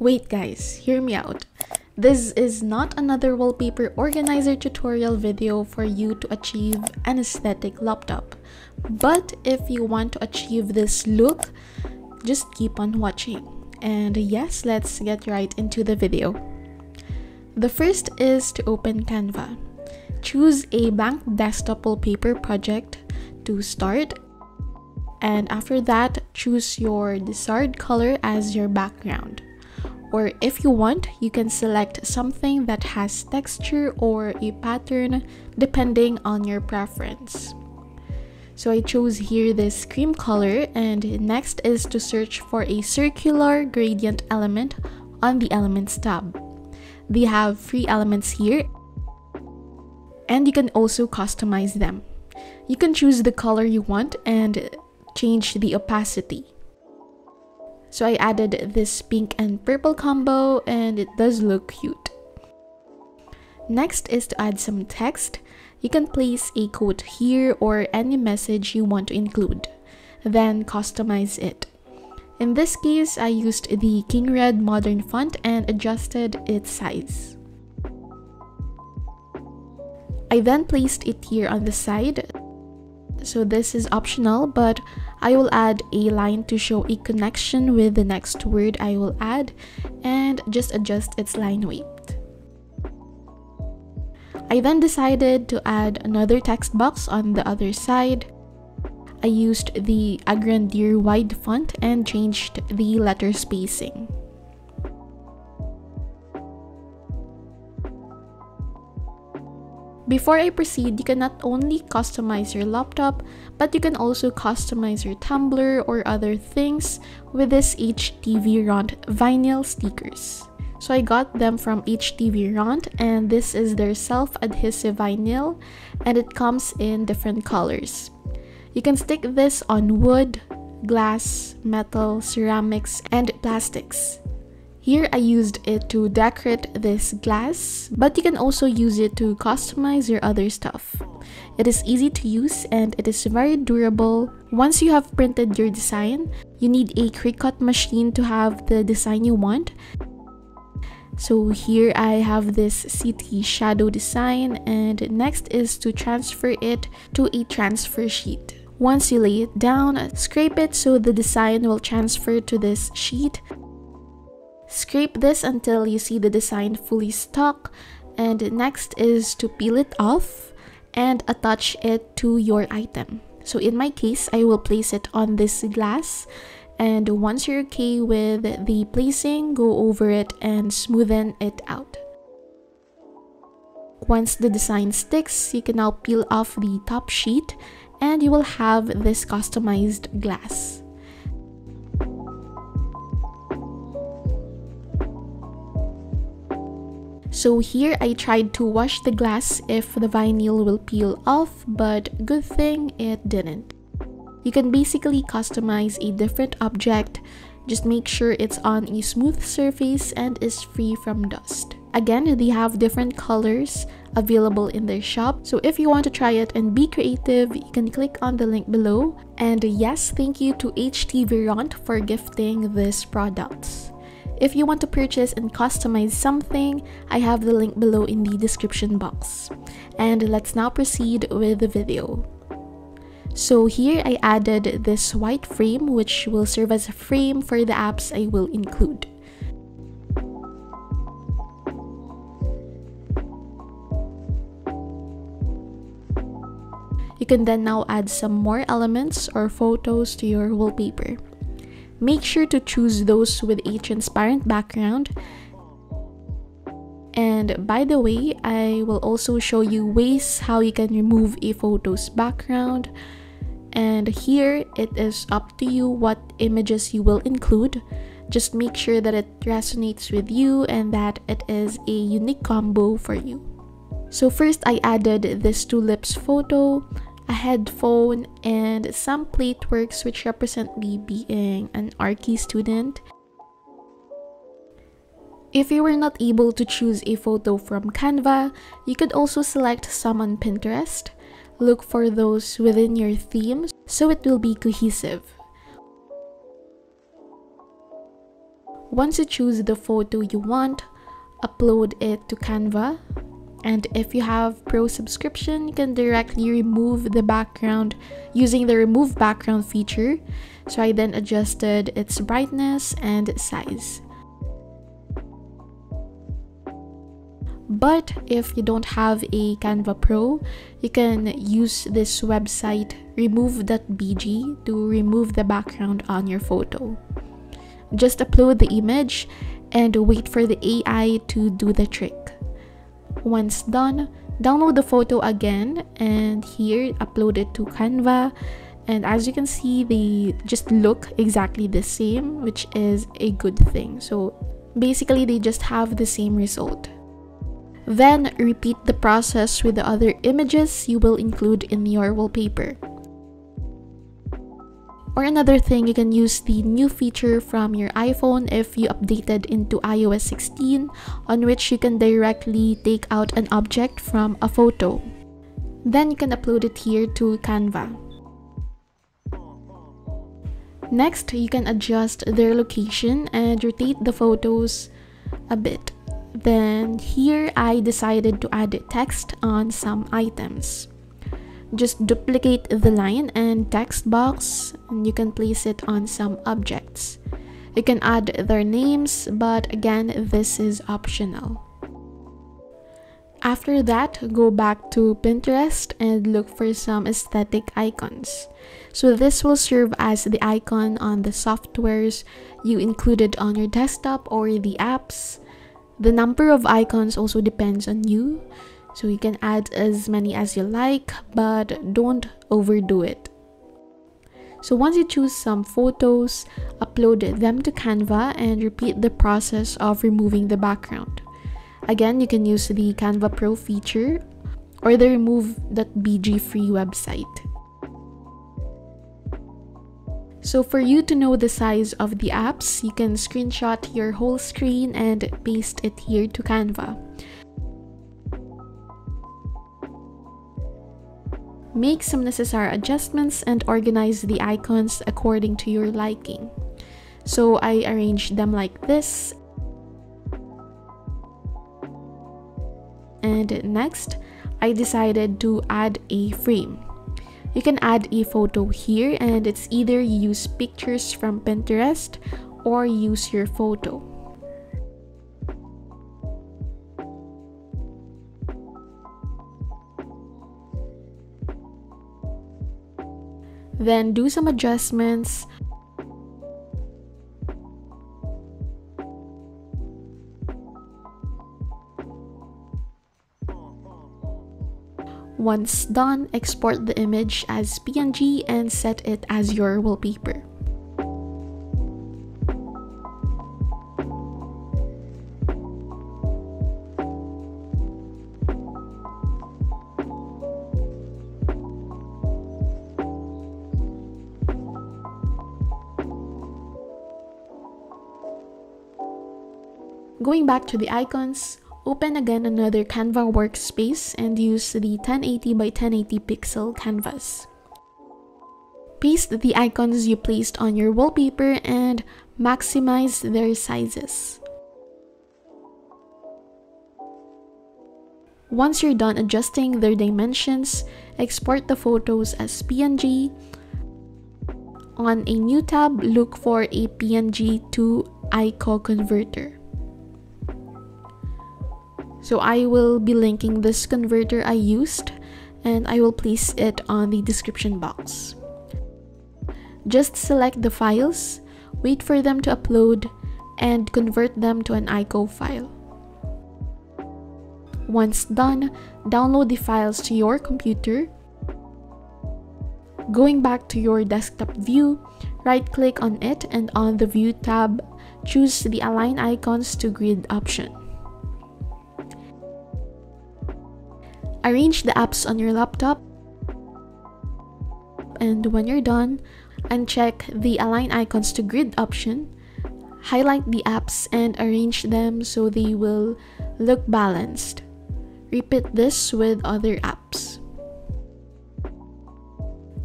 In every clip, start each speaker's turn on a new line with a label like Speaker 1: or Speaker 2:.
Speaker 1: Wait guys, hear me out. This is not another wallpaper organizer tutorial video for you to achieve an aesthetic laptop. But if you want to achieve this look, just keep on watching. And yes, let's get right into the video. The first is to open Canva. Choose a blank desktop wallpaper project to start and after that choose your desired color as your background or if you want you can select something that has texture or a pattern depending on your preference so I chose here this cream color and next is to search for a circular gradient element on the elements tab. They have three elements here and you can also customize them. You can choose the color you want and change the opacity. So I added this pink and purple combo and it does look cute. Next is to add some text. You can place a quote here or any message you want to include. Then customize it. In this case, I used the Kingred modern font and adjusted its size. I then placed it here on the side so this is optional but I will add a line to show a connection with the next word I will add and just adjust its line weight. I then decided to add another text box on the other side. I used the Agrandir wide font and changed the letter spacing. Before I proceed, you can not only customize your laptop, but you can also customize your tumbler or other things with this HTVRont vinyl stickers. So I got them from HTVRont and this is their self-adhesive vinyl and it comes in different colors. You can stick this on wood, glass, metal, ceramics, and plastics. Here I used it to decorate this glass, but you can also use it to customize your other stuff. It is easy to use and it is very durable. Once you have printed your design, you need a Cricut machine to have the design you want. So here I have this city shadow design and next is to transfer it to a transfer sheet. Once you lay it down, scrape it so the design will transfer to this sheet Scrape this until you see the design fully stuck and next is to peel it off and attach it to your item. So in my case, I will place it on this glass and once you're okay with the placing, go over it and smoothen it out. Once the design sticks, you can now peel off the top sheet and you will have this customized glass. So here I tried to wash the glass if the vinyl will peel off, but good thing it didn't. You can basically customize a different object, just make sure it's on a smooth surface and is free from dust. Again, they have different colors available in their shop. So if you want to try it and be creative, you can click on the link below. And yes, thank you to HTVRont for gifting these products. If you want to purchase and customize something, I have the link below in the description box. And let's now proceed with the video. So here I added this white frame which will serve as a frame for the apps I will include. You can then now add some more elements or photos to your wallpaper. Make sure to choose those with a transparent background. And by the way, I will also show you ways how you can remove a photo's background. And here it is up to you what images you will include. Just make sure that it resonates with you and that it is a unique combo for you. So first I added this tulips photo a headphone, and some plate works which represent me being an Archi student. If you were not able to choose a photo from Canva, you could also select some on Pinterest. Look for those within your theme so it will be cohesive. Once you choose the photo you want, upload it to Canva. And if you have Pro subscription, you can directly remove the background using the remove background feature. So I then adjusted its brightness and size. But if you don't have a Canva Pro, you can use this website remove.bg to remove the background on your photo. Just upload the image and wait for the AI to do the trick. Once done, download the photo again and here upload it to Canva. And as you can see they just look exactly the same which is a good thing. So basically they just have the same result. Then repeat the process with the other images you will include in your wallpaper or another thing, you can use the new feature from your iPhone if you updated into iOS 16, on which you can directly take out an object from a photo. Then you can upload it here to Canva. Next, you can adjust their location and rotate the photos a bit. Then here I decided to add text on some items just duplicate the line and text box and you can place it on some objects. You can add their names, but again, this is optional. After that, go back to Pinterest and look for some aesthetic icons. So this will serve as the icon on the softwares you included on your desktop or the apps. The number of icons also depends on you. So you can add as many as you like, but don't overdo it. So once you choose some photos, upload them to Canva and repeat the process of removing the background. Again, you can use the Canva Pro feature or the remove.bg free website. So for you to know the size of the apps, you can screenshot your whole screen and paste it here to Canva. Make some necessary adjustments and organize the icons according to your liking. So I arranged them like this. And next, I decided to add a frame. You can add a photo here and it's either you use pictures from Pinterest or use your photo. Then do some adjustments. Once done, export the image as PNG and set it as your wallpaper. Going back to the icons, open again another Canva workspace and use the 1080 by 1080 pixel canvas. Paste the icons you placed on your wallpaper and maximize their sizes. Once you're done adjusting their dimensions, export the photos as PNG. On a new tab, look for a PNG to ICO converter. So I will be linking this converter I used and I will place it on the description box. Just select the files, wait for them to upload, and convert them to an ICO file. Once done, download the files to your computer. Going back to your desktop view, right click on it and on the View tab, choose the Align Icons to Grid option. Arrange the apps on your laptop. And when you're done, uncheck the Align Icons to Grid option. Highlight the apps and arrange them so they will look balanced. Repeat this with other apps.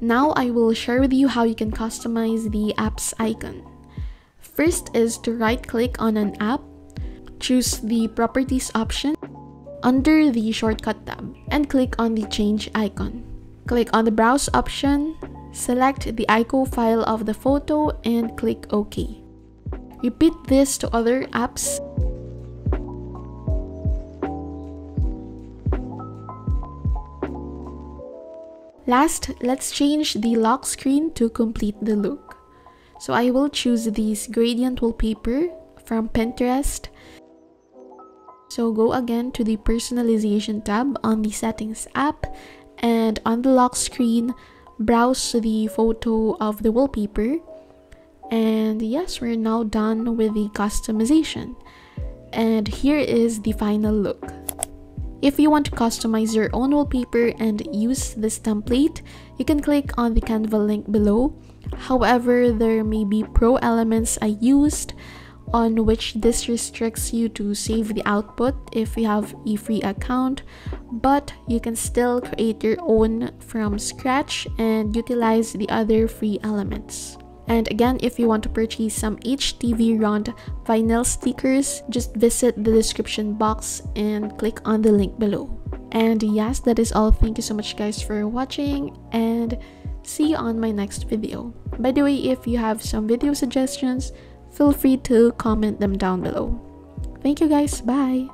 Speaker 1: Now I will share with you how you can customize the apps icon. First is to right click on an app, choose the properties option under the shortcut tab and click on the change icon. Click on the browse option, select the ICO file of the photo and click OK. Repeat this to other apps Last, let's change the lock screen to complete the look. So I will choose this gradient wallpaper from Pinterest. So go again to the personalization tab on the settings app and on the lock screen, browse the photo of the wallpaper. And yes, we're now done with the customization. And here is the final look. If you want to customize your own wallpaper and use this template, you can click on the Canva link below. However, there may be pro elements I used on which this restricts you to save the output if you have a free account, but you can still create your own from scratch and utilize the other free elements. And again, if you want to purchase some HTVRont vinyl stickers, just visit the description box and click on the link below. And yes, that is all. Thank you so much guys for watching and see you on my next video. By the way, if you have some video suggestions, feel free to comment them down below. Thank you guys. Bye.